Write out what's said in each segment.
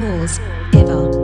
pause, ever.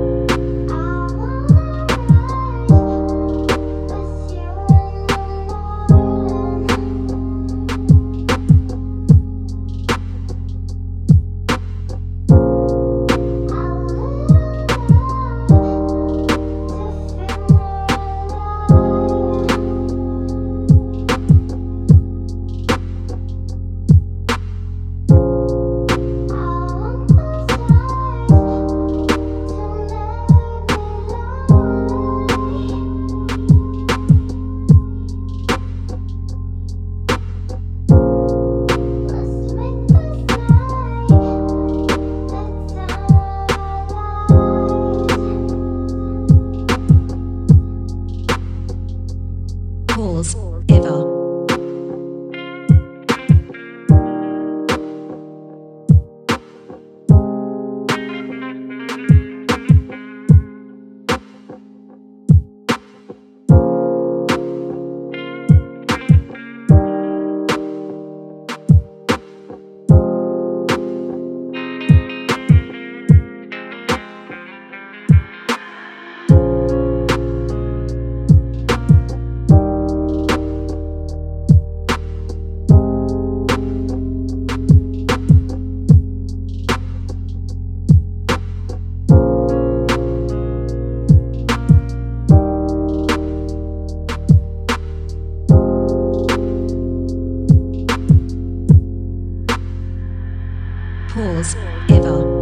Pause. pause, ever.